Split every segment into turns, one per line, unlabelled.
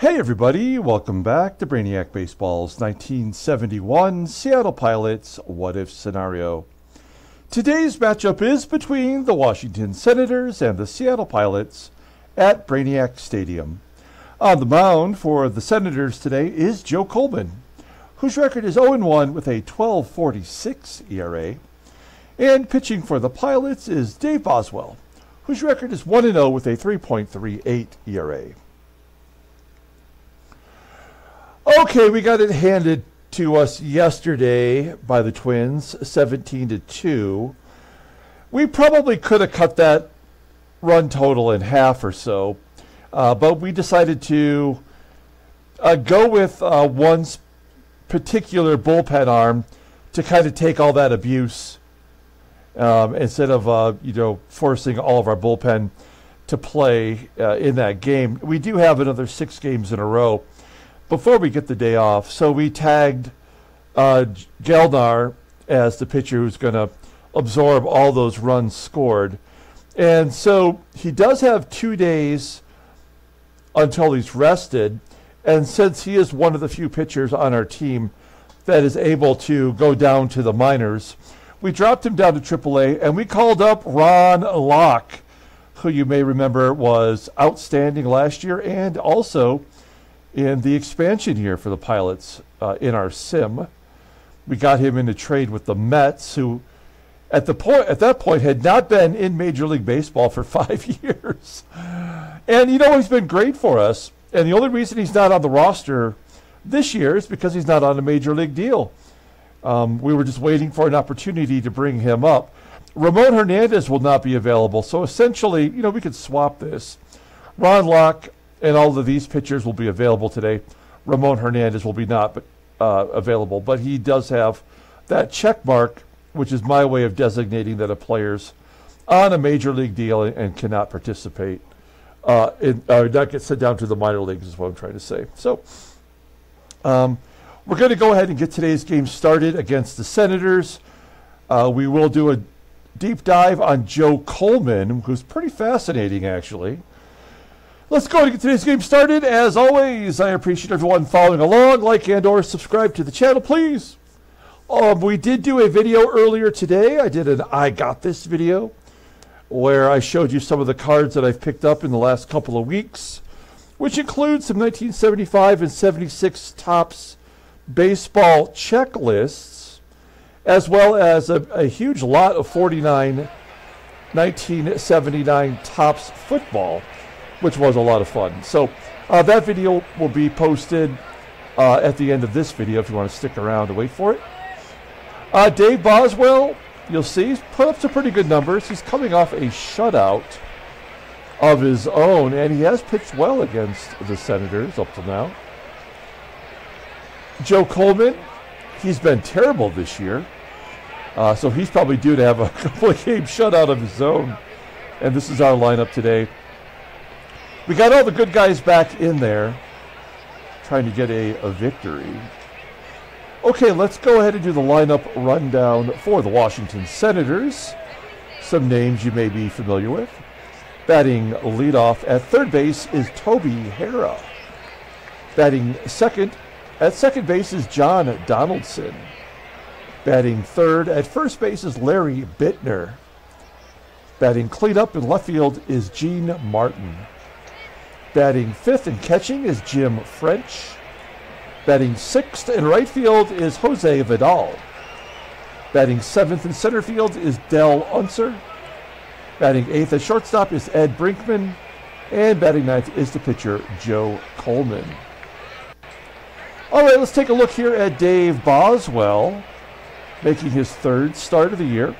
Hey, everybody, welcome back to Brainiac Baseball's 1971 Seattle Pilots What If Scenario. Today's matchup is between the Washington Senators and the Seattle Pilots at Brainiac Stadium. On the mound for the Senators today is Joe Coleman, whose record is 0 1 with a 12.46 ERA. And pitching for the Pilots is Dave Boswell, whose record is 1 0 with a 3.38 ERA. Okay, we got it handed to us yesterday by the Twins, 17 to 2. We probably could have cut that run total in half or so, uh, but we decided to uh, go with uh, one particular bullpen arm to kind of take all that abuse um, instead of uh, you know forcing all of our bullpen to play uh, in that game. We do have another six games in a row before we get the day off. So we tagged uh, as the pitcher who's going to absorb all those runs scored. And so he does have two days until he's rested. And since he is one of the few pitchers on our team that is able to go down to the minors, we dropped him down to AAA and we called up Ron Locke, who you may remember was outstanding last year and also in the expansion year for the Pilots uh, in our sim. We got him into trade with the Mets, who at the point at that point had not been in Major League Baseball for five years. And you know he's been great for us. And the only reason he's not on the roster this year is because he's not on a major league deal. Um, we were just waiting for an opportunity to bring him up. Ramon Hernandez will not be available, so essentially, you know, we could swap this. Ron Locke and all of these pitchers will be available today. Ramon Hernandez will be not but, uh, available, but he does have that check mark, which is my way of designating that a player's on a major league deal and, and cannot participate, uh, in, uh, not get sent down to the minor leagues, is what I'm trying to say. So, um, we're going to go ahead and get today's game started against the Senators. Uh, we will do a deep dive on Joe Coleman, who's pretty fascinating, actually. Let's go and get today's game started. As always, I appreciate everyone following along. Like and or subscribe to the channel, please. Um, we did do a video earlier today. I did an I Got This video where I showed you some of the cards that I've picked up in the last couple of weeks, which includes some 1975 and 76 Topps baseball checklists, as well as a, a huge lot of 49 1979 Topps football which was a lot of fun. So uh, that video will be posted uh, at the end of this video if you want to stick around to wait for it. Uh, Dave Boswell, you'll see, he's put up some pretty good numbers. He's coming off a shutout of his own, and he has pitched well against the Senators up to now. Joe Coleman, he's been terrible this year. Uh, so he's probably due to have a couple of game shutout of his own. And this is our lineup today. We got all the good guys back in there trying to get a, a victory. Okay, let's go ahead and do the lineup rundown for the Washington Senators. Some names you may be familiar with. Batting leadoff at third base is Toby Harrah. Batting second at second base is John Donaldson. Batting third at first base is Larry Biittner. Batting cleanup in left field is Gene Martin. Batting fifth and catching is Jim French. Batting sixth in right field is Jose Vidal. Batting seventh in center field is Del Unser. Batting eighth at shortstop is Ed Brinkman. And batting ninth is the pitcher Joe Coleman. All right, let's take a look here at Dave Boswell, making his third start of the year.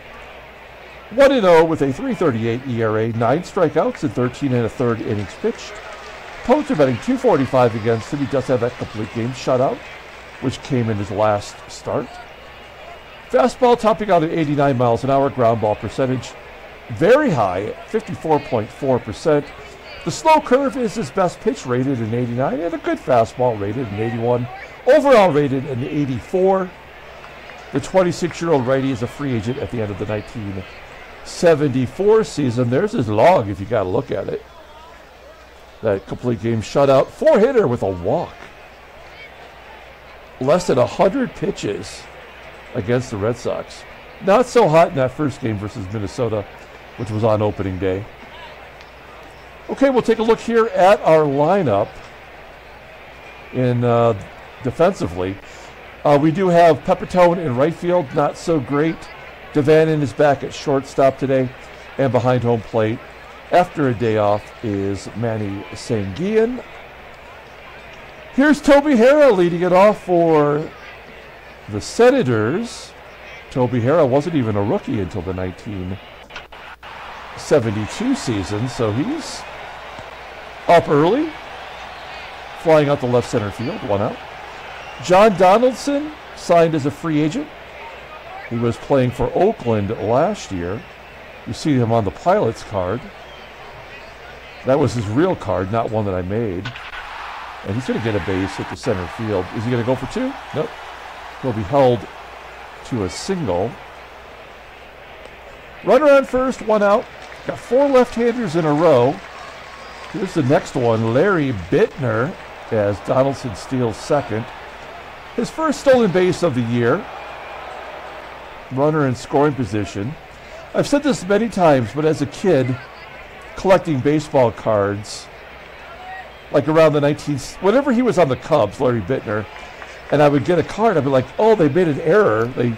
1 0 with a 338 ERA, 9 strikeouts, and 13 and a third innings pitched. Opponents are betting 245 against him. He does have that complete game shutout, which came in his last start. Fastball topping out at 89 miles an hour, ground ball percentage very high at 54.4%. The slow curve is his best pitch rated in 89 and a good fastball rated in 81. Overall rated in 84. The 26 year old righty is a free agent at the end of the 1974 season. There's his log if you got to look at it. That complete game shutout. Four hitter with a walk. Less than 100 pitches against the Red Sox. Not so hot in that first game versus Minnesota, which was on opening day. Okay, we'll take a look here at our lineup in uh, defensively. Uh, we do have Pepitone in right field, not so great. DaVanon is back at shortstop today, and behind home plate, after a day off, is Manny Sanguillen. Here's Toby Harrah leading it off for the Senators. Toby Harrah wasn't even a rookie until the 1972 season, so he's up early, flying out the left center field, one out. John Donaldson signed as a free agent. He was playing for Oakland last year. You see him on the pilot's card. That was his real card, not one that I made. And he's going to get a base at the center field. Is he going to go for two? Nope. He'll be held to a single. Runner on first, one out. Got four left-handers in a row. Here's the next one, Larry Biittner, as Donaldson steals second. His first stolen base of the year. Runner in scoring position. I've said this many times, but as a kid, collecting baseball cards, like around the 19th, whenever he was on the Cubs, Larry Biittner, and I would get a card, I'd be like, oh, they made an error. They,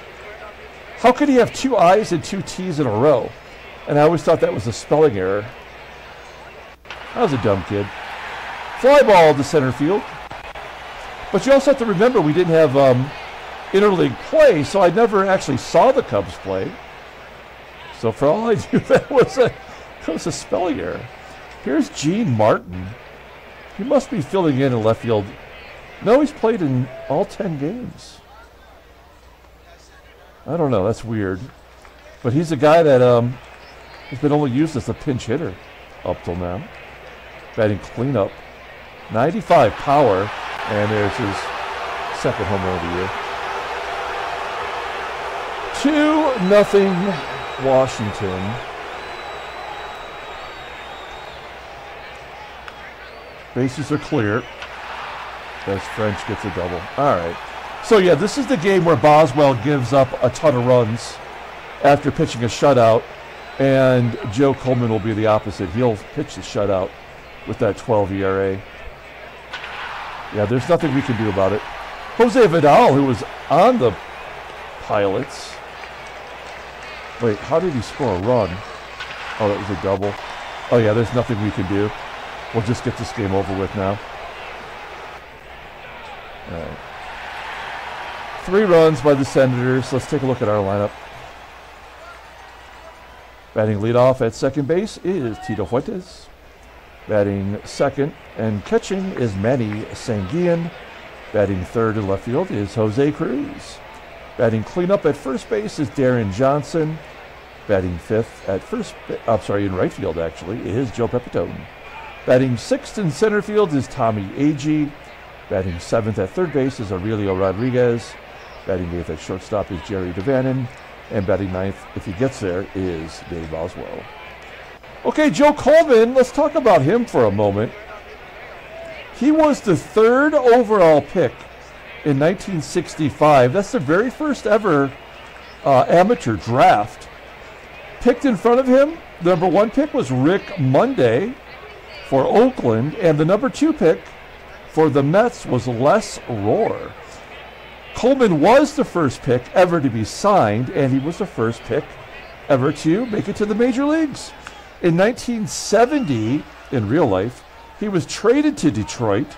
how could he have two I's and two T's in a row? And I always thought that was a spelling error. I was a dumb kid. Fly ball to center field. But you also have to remember we didn't have um, interleague play, so I never actually saw the Cubs play. So for all I knew, that was a, that was a spelling. Here's Gene Martin. He must be filling in in left field no, he's played in all 10 games. I don't know. That's weird. But he's a guy that um, has been only used as a pinch hitter up till now. Batting cleanup. 95 power. And there's his second home run of the year. 2 nothing Washington. Bases are clear as French gets a double. All right. So, yeah, this is the game where Boswell gives up a ton of runs after pitching a shutout, and Joe Coleman will be the opposite. He'll pitch the shutout with that 12 ERA. Yeah, there's nothing we can do about it. Jose Vidal, who was on the Pilots. Wait, how did he score a run? Oh, that was a double. Oh, yeah, there's nothing we can do. We'll just get this game over with now. Three runs by the Senators. Let's take a look at our lineup. Batting leadoff at second base is Tito Fuentes. Batting second and catching is Manny Sanguillen. Batting third in left field is Jose Cruz. Batting cleanup at first base is Deron Johnson. Batting fifth at first, I'm sorry, in right field actually, is Joe Pepitone. Batting sixth in center field is Tommie Agee. Batting seventh at third base is Aurelio Rodriguez. Batting eighth at shortstop is Jerry DaVanon. And batting ninth, if he gets there, is Dave Boswell. Okay, Joe Coleman, let's talk about him for a moment. He was the third overall pick in 1965. That's the very first ever uh, amateur draft. Picked in front of him, the number one pick was Rick Monday for Oakland, and the number two pick for the Mets was Les Rohr. Coleman was the first pick ever to be signed, and he was the first pick ever to make it to the major leagues. In 1970, in real life, he was traded to Detroit,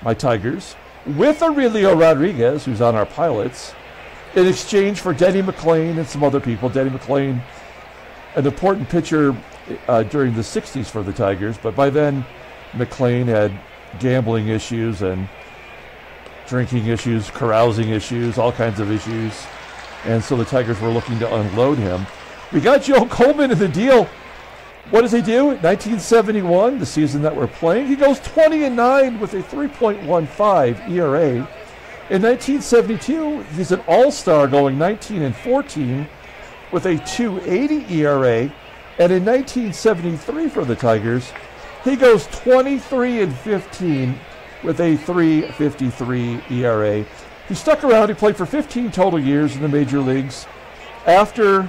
my Tigers, with Aurelio Rodriguez, who's on our pilots, in exchange for Denny McLain and some other people. Denny McLain, an important pitcher uh, during the 60s for the Tigers, but by then McLain had gambling issues and drinking issues, carousing issues, all kinds of issues. And so the Tigers were looking to unload him. We got Joe Coleman in the deal. What does he do? 1971, the season that we're playing, he goes 20 and 9 with a 3.15 ERA. In 1972, he's an all-star going 19 and 14 with a 280 ERA. And in 1973 for the Tigers, He goes 23 and 15 with a 3.53 ERA. He stuck around. He played for 15 total years in the major leagues. After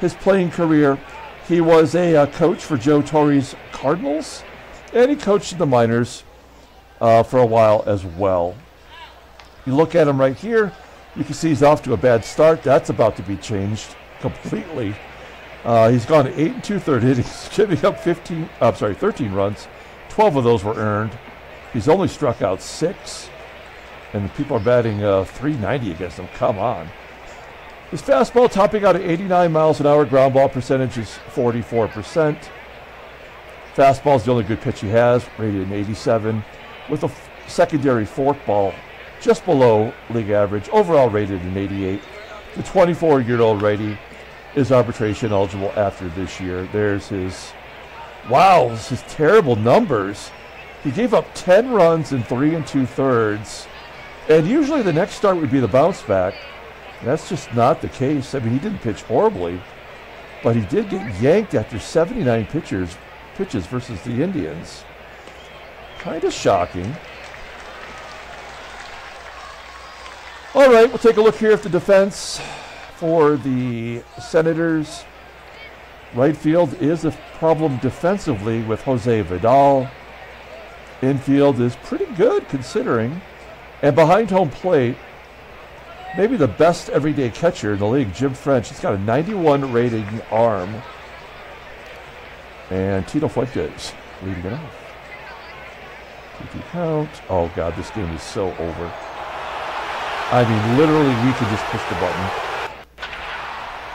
his playing career, he was a uh, coach for Joe Torre's Cardinals, and he coached the minors uh, for a while as well. You look at him right here, you can see he's off to a bad start. That's about to be changed completely. Uh, he's gone eight and two third innings, giving up 15. I'm sorry, 13 runs. 12 of those were earned. He's only struck out six, and people are batting uh, 390 against him. Come on. His fastball topping out at 89 miles an hour. Ground ball percentage is 44%. Fastball is the only good pitch he has, rated an 87, with a f- secondary forkball just below league average, overall rated an 88. The 24 year old righty is arbitration eligible after this year. There's his, wow, his terrible numbers. He gave up 10 runs in three and two thirds. And usually the next start would be the bounce back. That's just not the case. I mean, he didn't pitch horribly, but he did get yanked after 79 pitchers, pitches versus the Indians. Kind of shocking. All right, we'll take a look here at the defense for the Senators. Right field is a problem defensively with Jose Vidal. Infield is pretty good considering. And behind home plate, maybe the best everyday catcher in the league, Jim French. He's got a 91 rating arm. And Tito Fuentes leading it off. TT count. Oh, God, this game is so over. I mean, literally, we could just push the button.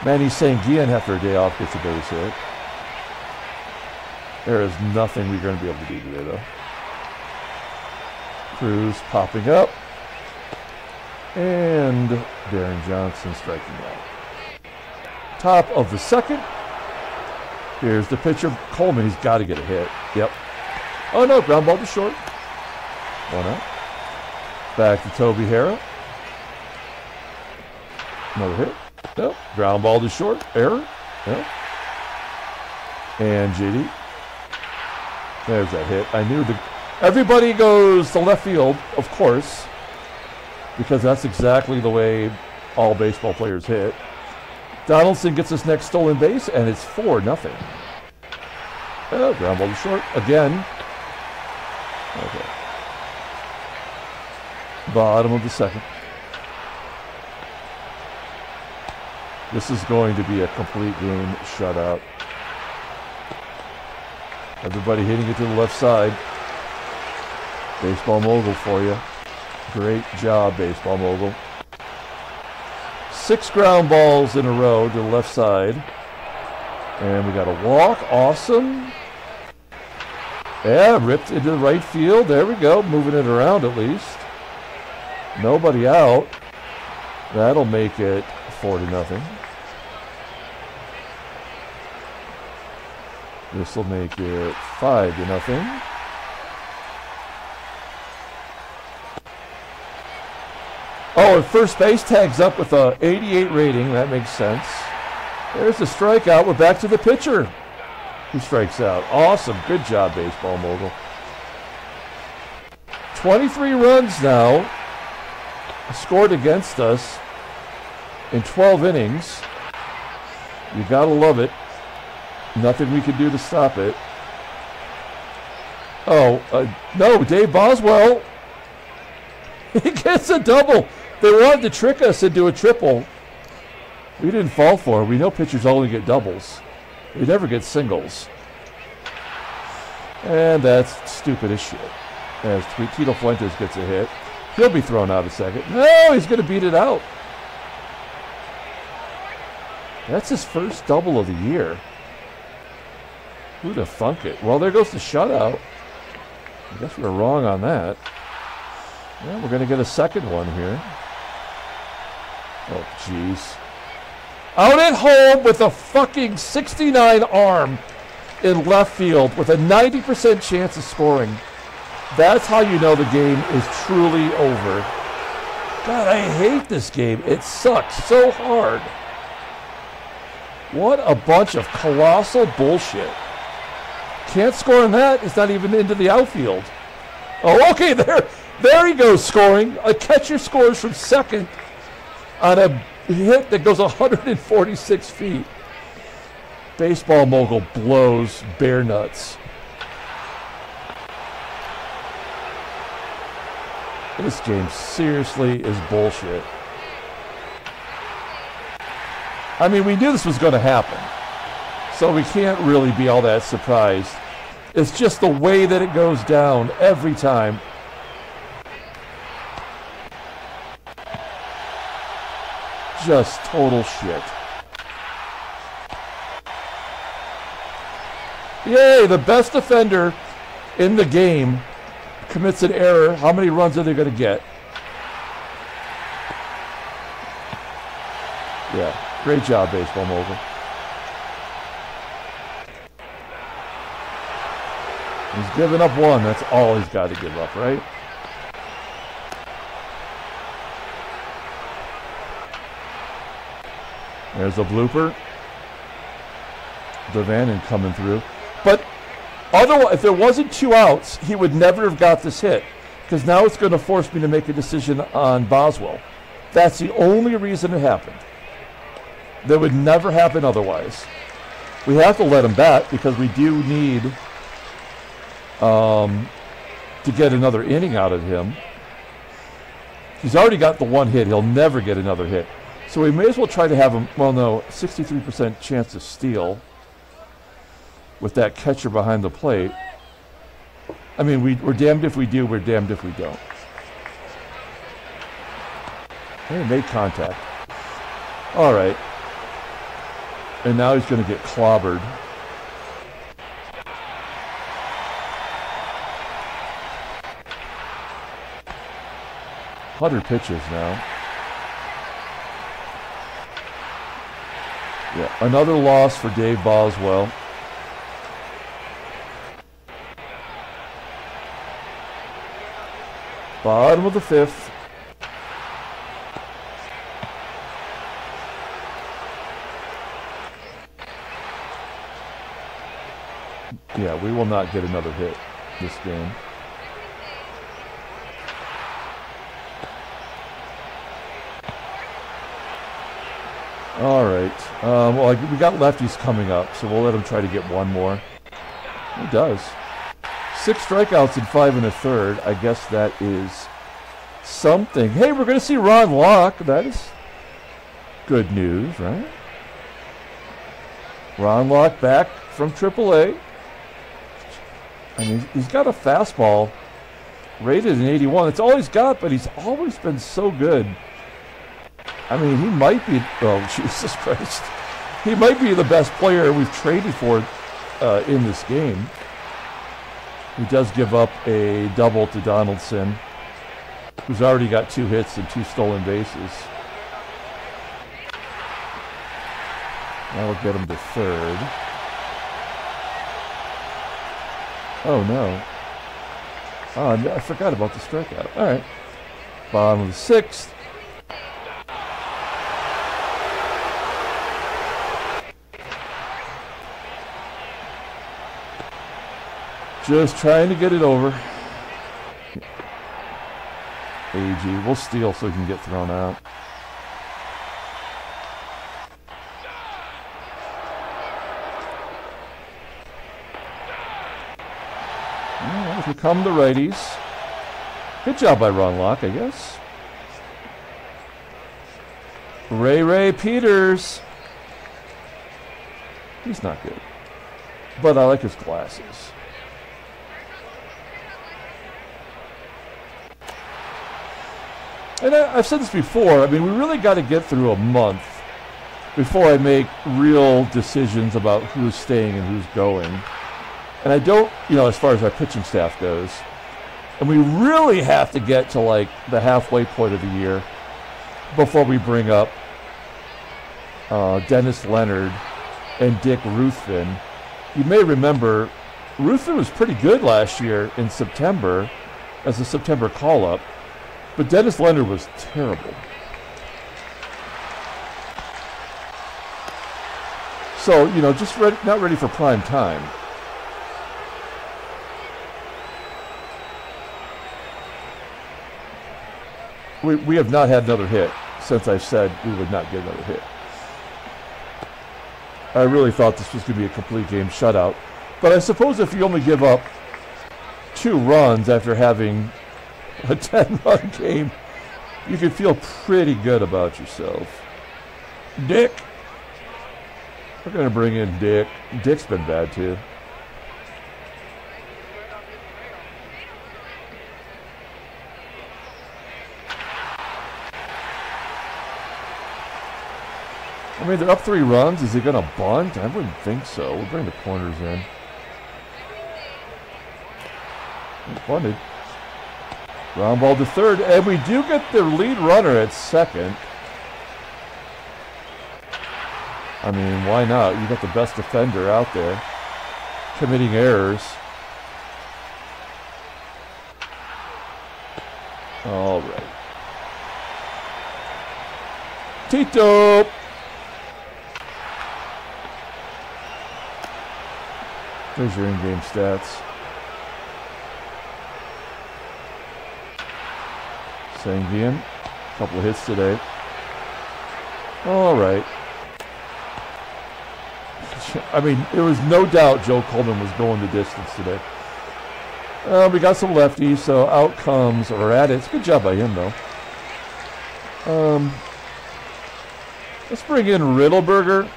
Manny Sanguillen, after a day off, gets a base hit. There is nothing we're going to be able to do today, though. Cruz popping up. And Deron Johnson striking out. Top of the second. Here's the pitcher, Coleman. He's got to get a hit. Yep. Oh, no, ground ball to short. One out. Back to Toby Harrah. Another hit. Nope. Ground ball to short. Error. Yep. And JD. There's that hit. I knew the. Everybody goes to left field, of course, because that's exactly the way all baseball players hit. Donaldson gets his next stolen base, and it's 4 nothing. Oh, ground ball to short again. Okay. Bottom of the second. This is going to be a complete game shutout. Everybody hitting it to the left side. Baseball mogul for you. Great job, baseball mogul. Six ground balls in a row to the left side. And we got a walk. Awesome. Yeah, ripped into the right field. There we go. Moving it around at least. Nobody out. That'll make it four to nothing. This will make it five to nothing. Oh, and first base tags up with a 88 rating. That makes sense. There's a strikeout. We're back to the pitcher who strikes out. Awesome. Good job, baseball mogul. 23 runs now scored against us in 12 innings. You got to love it. Nothing we could do to stop it. Oh, uh, no, Dave Boswell. He gets a double. They wanted to trick us into a triple. We didn't fall for it. We know pitchers only get doubles. They never get singles. And that's stupid as shit. As Tito Fuentes gets a hit. He'll be thrown out a second. No, he's going to beat it out. That's his first double of the year. Who'd have thunk it? Well, there goes the shutout. I guess we were wrong on that. Yeah, we're going to get a second one here. Oh, jeez. Out at home with a fucking 69 arm in left field with a 90% chance of scoring. That's how you know the game is truly over. God, I hate this game. It sucks so hard. What a bunch of colossal bullshit. Can't score on that. It's not even into the outfield. Oh, okay, there, there he goes scoring. A catcher scores from second on a hit that goes 146 feet. Baseball mogul blows bear nuts. This game seriously is bullshit. I mean, we knew this was going to happen. So we can't really be all that surprised. It's just the way that it goes down every time. Just total shit. Yay, the best defender in the game commits an error. How many runs are they going to get? Yeah, great job, baseball mogul. He's given up one. That's all he's got to give up, right? There's a blooper. DaVanon coming through. But otherwise, if there wasn't two outs, he would never have got this hit. Because now it's going to force me to make a decision on Boswell. That's the only reason it happened. That would never happen otherwise. We have to let him bat because we do need um, to get another inning out of him. He's already got the one hit. He'll never get another hit. So we may as well try to have him, well, no, 63% chance to steal with that catcher behind the plate. I mean, we, we're damned if we do, we're damned if we don't. He made contact. All right. And now he's going to get clobbered. Hundred pitches now. Yeah, another loss for Dave Boswell. Bottom of the fifth. Yeah, we will not get another hit this game. All right. Um, well, we got lefties coming up, so we'll let him try to get one more. He does. Six strikeouts in five and a third. I guess that is something. Hey, we're going to see Ron Locke. That is good news, right? Ron Locke back from AAA. Mean, he's got a fastball rated in 81. It's all he's got, but he's always been so good. I mean, he might be. Oh, Jesus Christ! He might be the best player we've traded for uh, in this game. He does give up a double to Donaldson, who's already got two hits and two stolen bases. That'll get him to third. Oh no. Oh, I forgot about the strikeout. All right. Bottom of the sixth. Just trying to get it over. Agee. We'll steal so he can get thrown out. Well, here come the righties. Good job by Ron Locke, I guess. Ray Ray Peters. He's not good. But I like his glasses. And I, have said this before, I mean, we really got to get through a month before I make real decisions about who's staying and who's going. And I don't, you know, as far as our pitching staff goes. And we really have to get to like the halfway point of the year before we bring up uh, Dennis Leonard and Dick Ruthven. You may remember Ruthven was pretty good last year in September as a September call up. But Dennis Leonard was terrible. So, you know, just not ready for prime time. We, we have not had another hit since I said we would not get another hit. I really thought this was going to be a complete game shutout. But I suppose if you only give up two runs after having a 10 run game, you can feel pretty good about yourself. Dick. We're going to bring in Dick. Dick's been bad too. I mean, they're up three runs. Is he going to bunt? I wouldn't think so. We'll bring the corners in. Bunted. Ground ball to third, and we do get the lead runner at second. I mean, why not? You got the best defender out there committing errors. All right. Tito. There's your in-game stats. Sanguillen, a couple of hits today. All right. I mean, there was no doubt Joe Coleman was going the distance today. Uh, we got some lefties, so outcomes out comes Raditz. Good job by him, though. Um, let's bring in Riddleberger.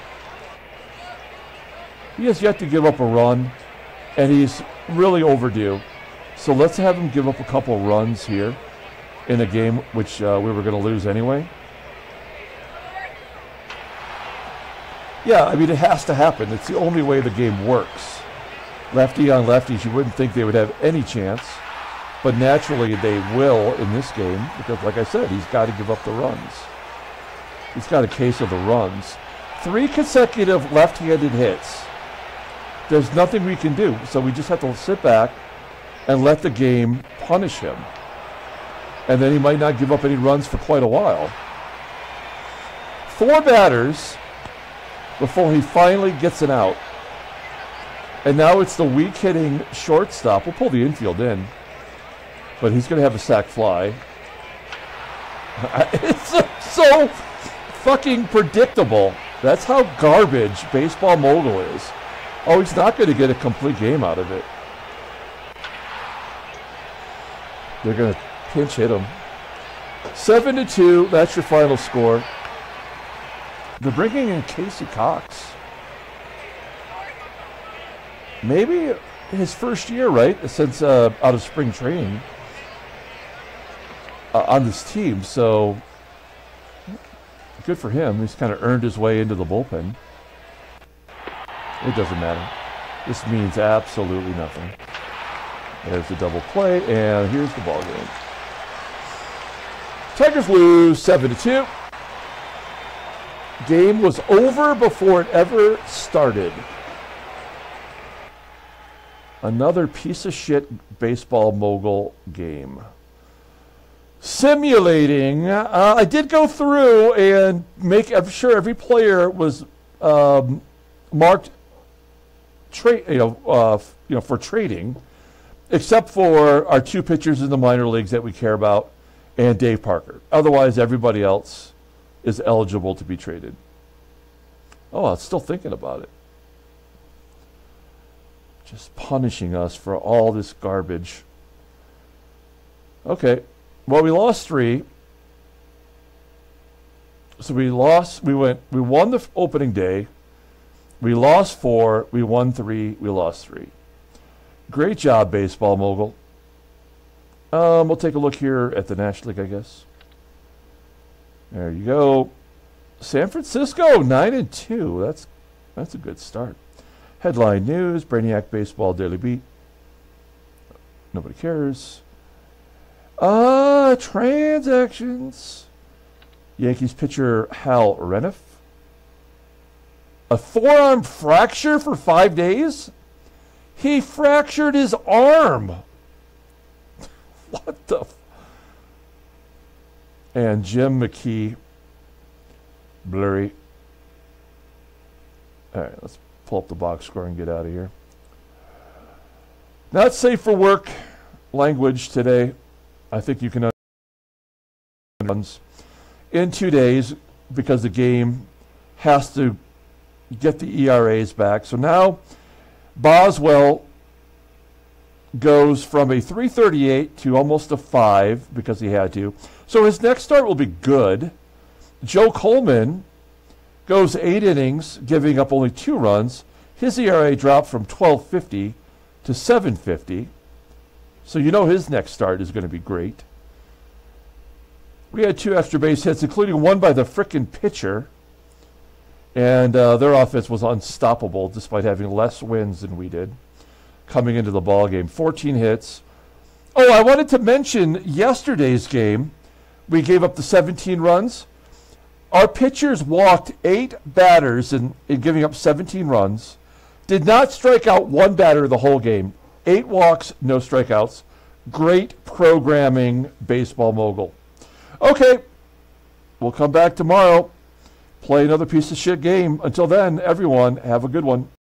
He has yet to give up a run, and he's really overdue. So let's have him give up a couple runs here in a game which uh, we were going to lose anyway. Yeah, I mean, it has to happen. It's the only way the game works. Lefty on lefties, you wouldn't think they would have any chance, but naturally they will in this game because, like I said, he's got to give up the runs. He's got a case of the runs. Three consecutive left handed hits there's nothing we can do. So we just have to sit back and let the game punish him. And then he might not give up any runs for quite a while. Four batters before he finally gets an out. And now it's the weak hitting shortstop. We'll pull the infield in. But he's going to have a sac fly. It's so fucking predictable. That's how garbage baseball mogul is. Oh, he's not going to get a complete game out of it. They're going to pinch hit him. Seven to two. That's your final score. They're bringing in Casey Cox. Maybe his first year, right? Since uh, out of spring training uh, on this team. So good for him. He's kind of earned his way into the bullpen. It doesn't matter. This means absolutely nothing. There's the double play, and here's the ball game. Tigers lose 7 to 2. Game was over before it ever started. Another piece of shit baseball mogul game. Simulating, uh, I did go through and make I'm sure every player was um, marked trade, you know, uh, you know, for trading, except for our two pitchers in the minor leagues that we care about and Dave Parker. Otherwise, everybody else is eligible to be traded. Oh, I'm still thinking about it. Just punishing us for all this garbage. Okay. Well, we lost three. So we lost, we went, we won the opening day. We lost four, we won three, we lost three. Great job, baseball mogul. Um, we'll take a look here at the National League, I guess. There you go. San Francisco, nine and two. That's that's a good start. Headline news: Brainiac Baseball Daily Beat. Nobody cares. Uh, transactions. Yankees pitcher Hal Reniff a forearm fracture for five days? He fractured his arm. What the? And Jim McKee, blurry. All right, let's pull up the box score and get out of here. Not safe for work language today. I think you can runs in two days because the game has to get the ERAs back. So now Boswell goes from a 338 to almost a 5 because he had to. So his next start will be good. Joe Coleman goes eight innings, giving up only two runs. His ERA dropped from 1250 to 750. So you know his next start is going to be great. We had two extra base hits, including one by the frickin' pitcher. And uh, their offense was unstoppable despite having less wins than we did coming into the ball game. 14 hits. Oh, I wanted to mention yesterday's game. We gave up the 17 runs. Our pitchers walked eight batters in, in giving up 17 runs. Did not strike out one batter the whole game. Eight walks, no strikeouts. Great programming, baseball mogul. Okay, we'll come back tomorrow. Play another piece of shit game. Until then, everyone, have a good one.